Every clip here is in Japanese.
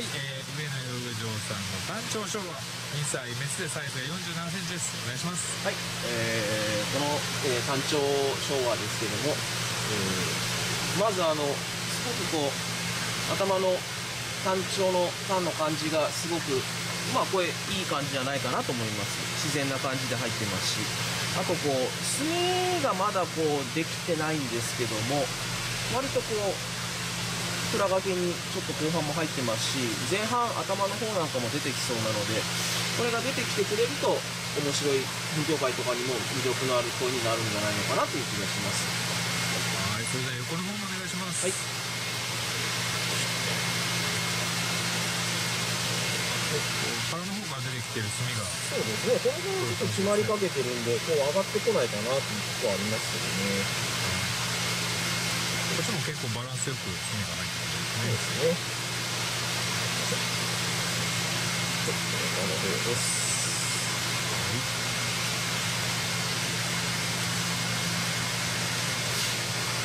はい、えー、上野遊女さんの単調昭和。2歳メスでサイズが4 7センチです。お願いします。はい、えーこの、えー単調昭和ですけども、えーまずあのすごくこう頭の単調の単の感じがすごくまあこれいい感じじゃないかなと思います。自然な感じで入ってますし。あとこう墨がまだこうできてないんですけども割とこう裏掛けにちょっと後半も入ってますし前半頭の方なんかも出てきそうなのでこれが出てきてくれると面白い。品評会とかにも魅力のある声になるんじゃない。のかなとい。う気がしますはい。それでは横の方もお願い。しますはい。腹の方から出てきてる墨がそうですねこの辺ちょっと詰まりかけてるんでこう上がってこない。かなとい。うところはありますけどねっちも結構バランスよく墨が入ってそうるんでですね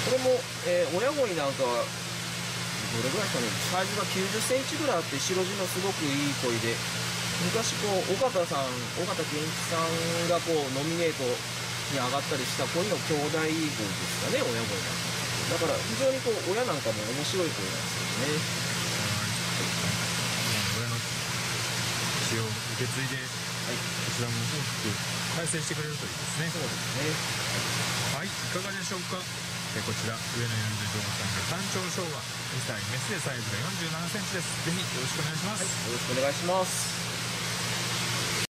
これも、えー親鯉なんかはどれぐらいかね。サイズが9 0センチぐらいあって白地のすごくいい鯉で昔こう尾形さん尾形健一さんがこうノミネートに上がったりした鯉の兄弟鯉ですかね親鯉なんかだから非常にこう親なんかも面白い鯉なんですよね。はい。親の血を受け継いではいこちらも大きく改正してくれるといいですね。そうですね。はい。いかがでしょうか？えこちら上野遊女さんが単調昭和2歳メスでサイズが4 7センチですぜひよろしくお願いします、よろしくお願いします